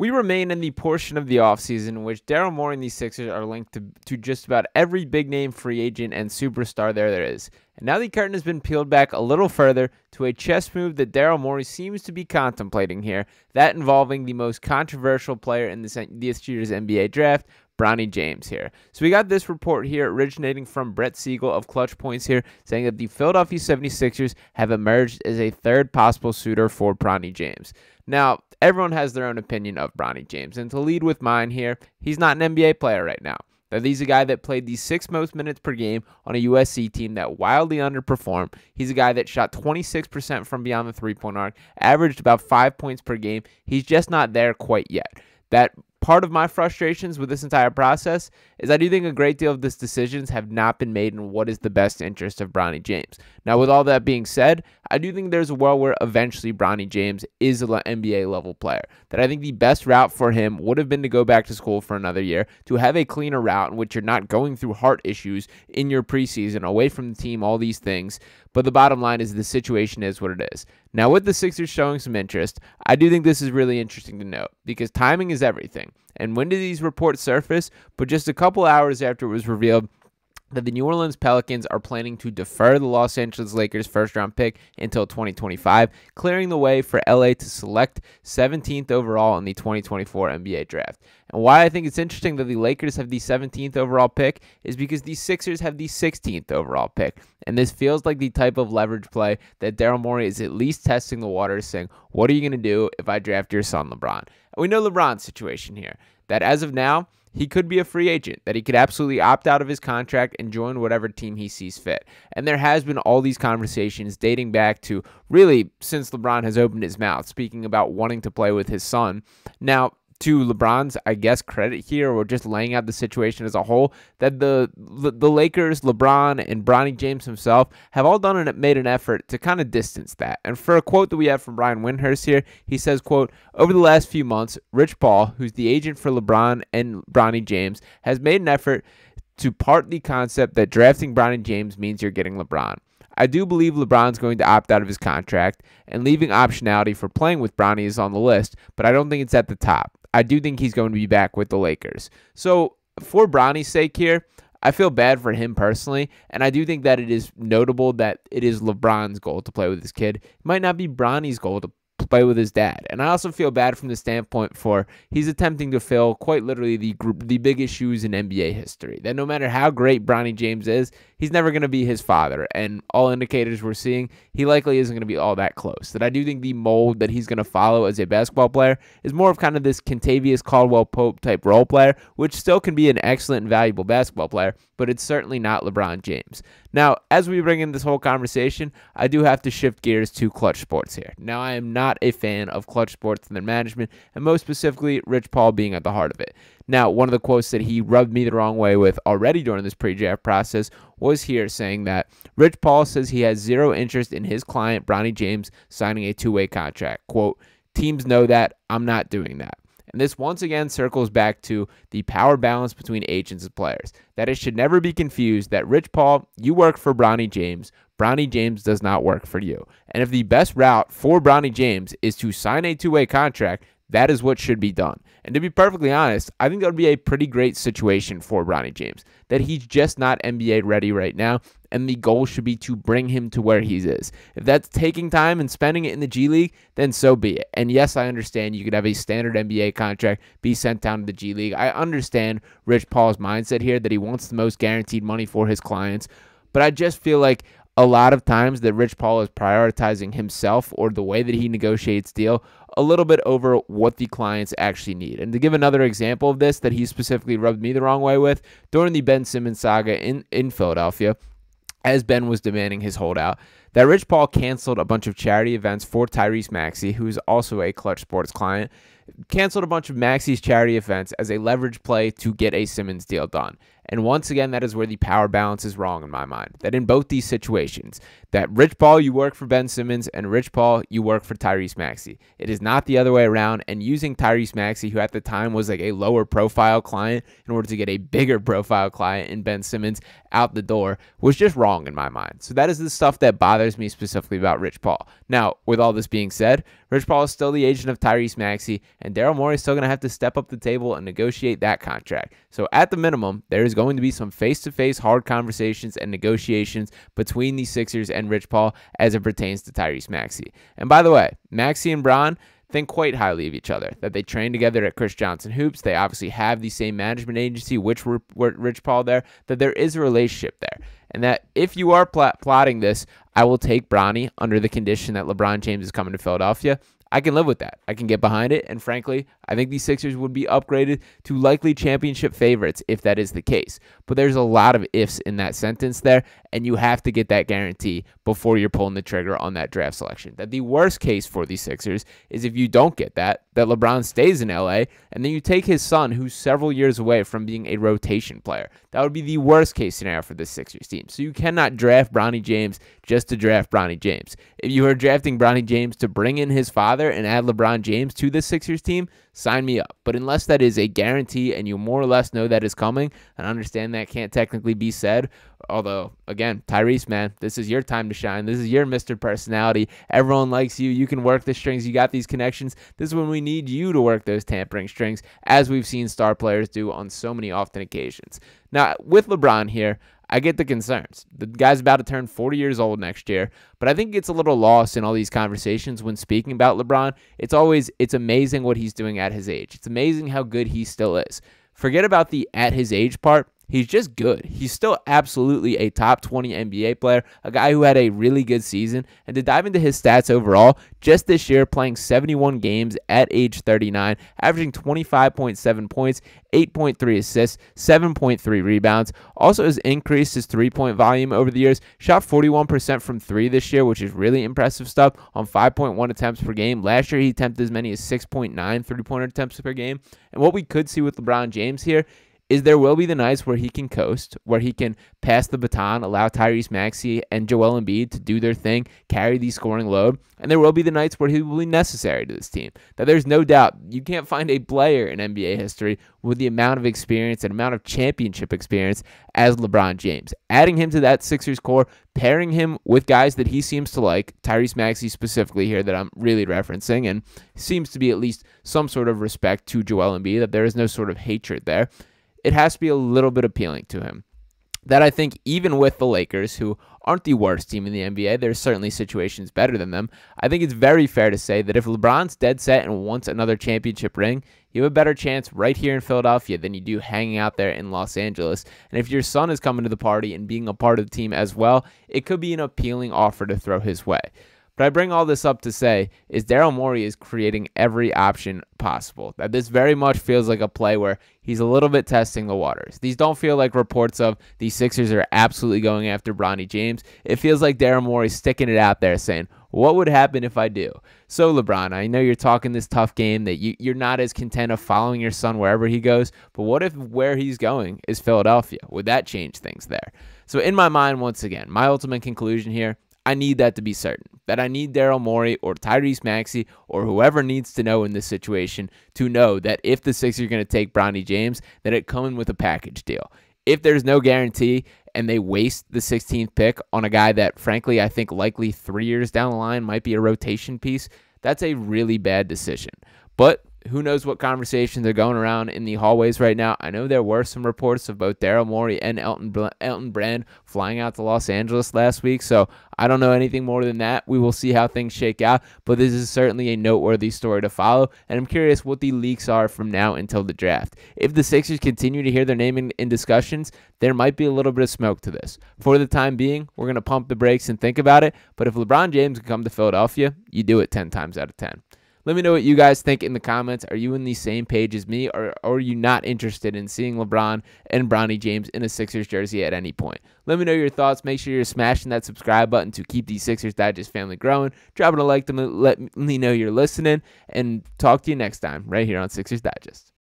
We remain in the portion of the offseason in which Daryl Morey and the Sixers are linked to, to just about every big name free agent and superstar there there is. And now the curtain has been peeled back a little further to a chess move that Daryl Morey seems to be contemplating here, that involving the most controversial player in this, this year's NBA draft, Bronny James here. So we got this report here originating from Brett Siegel of Clutch Points here saying that the Philadelphia 76ers have emerged as a third possible suitor for Bronny James. Now, everyone has their own opinion of Bronny James, and to lead with mine here, he's not an NBA player right now. That he's a guy that played the six most minutes per game on a USC team that wildly underperformed. He's a guy that shot 26% from beyond the three point arc, averaged about five points per game. He's just not there quite yet. That part of my frustrations with this entire process is I do think a great deal of these decisions have not been made in what is the best interest of Bronny James. Now, with all that being said, I do think there's a world where eventually Bronny James is an NBA level player. That I think the best route for him would have been to go back to school for another year, to have a cleaner route in which you're not going through heart issues in your preseason, away from the team, all these things. But the bottom line is the situation is what it is. Now, with the Sixers showing some interest, I do think this is really interesting to note because timing is everything. And when did these reports surface? But just a couple hours after it was revealed that the New Orleans Pelicans are planning to defer the Los Angeles Lakers first round pick until 2025, clearing the way for LA to select 17th overall in the 2024 NBA draft. And why I think it's interesting that the Lakers have the 17th overall pick is because the Sixers have the 16th overall pick. And this feels like the type of leverage play that Daryl Morey is at least testing the waters, saying, What are you going to do if I draft your son, LeBron? We know LeBron's situation here, that as of now, he could be a free agent, that he could absolutely opt out of his contract and join whatever team he sees fit. And there has been all these conversations dating back to really since LeBron has opened his mouth, speaking about wanting to play with his son. Now, to LeBron's, I guess, credit here, or just laying out the situation as a whole, that the the Lakers, LeBron, and Bronny James himself have all done and made an effort to kind of distance that. And for a quote that we have from Brian Windhorst here, he says, "quote Over the last few months, Rich Paul, who's the agent for LeBron and Bronny James, has made an effort." To part the concept that drafting Bronny James means you're getting LeBron. I do believe LeBron's going to opt out of his contract, and leaving optionality for playing with Bronny is on the list, but I don't think it's at the top. I do think he's going to be back with the Lakers. So for Bronny's sake here, I feel bad for him personally, and I do think that it is notable that it is LeBron's goal to play with his kid. It might not be Bronny's goal to play with his dad. And I also feel bad from the standpoint for he's attempting to fill quite literally the group, the biggest shoes in NBA history. That no matter how great Bronny James is, he's never going to be his father. And all indicators we're seeing, he likely isn't going to be all that close. That I do think the mold that he's going to follow as a basketball player is more of kind of this Kentavious Caldwell Pope type role player, which still can be an excellent and valuable basketball player, but it's certainly not LeBron James. Now, as we bring in this whole conversation, I do have to shift gears to Clutch Sports here. Now, I am not a fan of Clutch Sports and their management, and most specifically, Rich Paul being at the heart of it. Now, one of the quotes that he rubbed me the wrong way with already during this pre draft process was here saying that Rich Paul says he has zero interest in his client, Bronny James, signing a two way contract. Quote, teams know that. I'm not doing that. And this once again circles back to the power balance between agents and players. That it should never be confused that Rich Paul, you work for Bronny James. Bronny James does not work for you. And if the best route for Bronny James is to sign a two way contract, that is what should be done. And to be perfectly honest, I think that would be a pretty great situation for Bronny James. That he's just not NBA ready right now, and the goal should be to bring him to where he is. If that's taking time and spending it in the G League, then so be it. And yes, I understand you could have a standard NBA contract be sent down to the G League. I understand Rich Paul's mindset here that he wants the most guaranteed money for his clients. But I just feel like a lot of times that Rich Paul is prioritizing himself or the way that he negotiates deal a little bit over what the clients actually need. And to give another example of this that he specifically rubbed me the wrong way with, during the Ben Simmons saga in, in Philadelphia, as Ben was demanding his holdout, that Rich Paul canceled a bunch of charity events for Tyrese Maxey, who is also a Clutch Sports client, canceled a bunch of Maxey's charity events as a leverage play to get a Simmons deal done. And once again, that is where the power balance is wrong in my mind. That in both these situations, that Rich Paul, you work for Ben Simmons, and Rich Paul, you work for Tyrese Maxey. It is not the other way around. And using Tyrese Maxey, who at the time was like a lower profile client, in order to get a bigger profile client in Ben Simmons out the door, was just wrong in my mind. So that is the stuff that bothers me specifically about Rich Paul. Now, with all this being said, Rich Paul is still the agent of Tyrese Maxey, and Daryl Morey is still going to have to step up the table and negotiate that contract. So, at the minimum, there is going to be some face to face hard conversations and negotiations between the Sixers and Rich Paul as it pertains to Tyrese Maxey. And by the way, Maxey and Bron think quite highly of each other. That they train together at Chris Johnson Hoops. They obviously have the same management agency, which were, Rich Paul there. That there is a relationship there and that if you are pl- plotting this, I will take Bronny under the condition that LeBron James is coming to Philadelphia. I can live with that. I can get behind it. And frankly, I think these Sixers would be upgraded to likely championship favorites if that is the case. But there's a lot of ifs in that sentence there, and you have to get that guarantee before you're pulling the trigger on that draft selection. That the worst case for the Sixers is if you don't get that, that LeBron stays in LA, and then you take his son, who's several years away from being a rotation player. That would be the worst case scenario for the Sixers team. So you cannot draft Bronny James just to draft Bronny James. If you are drafting Bronny James to bring in his father and add LeBron James to the Sixers team, sign me up. But unless that is a guarantee and you more or less know that is coming, and understand that can't technically be said, although again, Tyrese, man, this is your time to shine. This is your Mr. Personality. Everyone likes you. You can work the strings. You got these connections. This is when we need you to work those tampering strings, as we've seen star players do on so many often occasions. Now, with LeBron here, I get the concerns. The guy's about to turn 40 years old next year, but I think it's a little lost in all these conversations when speaking about LeBron. It's always it's amazing what he's doing at his age. It's amazing how good he still is. Forget about the at his age part. He's just good. He's still absolutely a top 20 NBA player, a guy who had a really good season. And to dive into his stats overall, just this year, playing 71 games at age 39, averaging 25.7 points, 8.3 assists, 7.3 rebounds. Also has increased his three point volume over the years. Shot 41% from three this year, which is really impressive stuff on 5.1 attempts per game. Last year, he attempted as many as 6.9 three pointer attempts per game. And what we could see with LeBron James here is there will be the nights where he can coast, where he can pass the baton, allow Tyrese Maxey and Joel Embiid to do their thing, carry the scoring load, and there will be the nights where he will be necessary to this team. That there's no doubt you can't find a player in NBA history with the amount of experience and amount of championship experience as LeBron James. Adding him to that Sixers core, pairing him with guys that he seems to like, Tyrese Maxey specifically here that I'm really referencing, and seems to be at least some sort of respect to Joel Embiid, that there is no sort of hatred there it has to be a little bit appealing to him. That I think, even with the Lakers, who aren't the worst team in the NBA, there's certainly situations better than them. I think it's very fair to say that if LeBron's dead set and wants another championship ring, you have a better chance right here in Philadelphia than you do hanging out there in Los Angeles. And if your son is coming to the party and being a part of the team as well, it could be an appealing offer to throw his way. But I bring all this up to say is Daryl Morey is creating every option possible. That this very much feels like a play where he's a little bit testing the waters. These don't feel like reports of the Sixers are absolutely going after Bronny James. It feels like Daryl Morey is sticking it out there saying, what would happen if I do? So, LeBron, I know you're talking this tough game that you, you're not as content of following your son wherever he goes, but what if where he's going is Philadelphia? Would that change things there? So, in my mind, once again, my ultimate conclusion here I need that to be certain. That I need Daryl Morey or Tyrese Maxey or whoever needs to know in this situation to know that if the Sixers are going to take Bronny James, that it coming with a package deal. If there's no guarantee and they waste the 16th pick on a guy that, frankly, I think likely three years down the line might be a rotation piece, that's a really bad decision. But who knows what conversations are going around in the hallways right now. I know there were some reports of both Daryl Morey and Elton, Elton Brand flying out to Los Angeles last week, so I don't know anything more than that. We will see how things shake out, but this is certainly a noteworthy story to follow, and I'm curious what the leaks are from now until the draft. If the Sixers continue to hear their name in, in discussions, there might be a little bit of smoke to this. For the time being, we're going to pump the brakes and think about it, but if LeBron James can come to Philadelphia, you do it 10 times out of 10. Let me know what you guys think in the comments. Are you in the same page as me, or, or are you not interested in seeing LeBron and Bronny James in a Sixers jersey at any point? Let me know your thoughts. Make sure you're smashing that subscribe button to keep the Sixers Digest family growing. Dropping a like to let me know you're listening, and talk to you next time right here on Sixers Digest.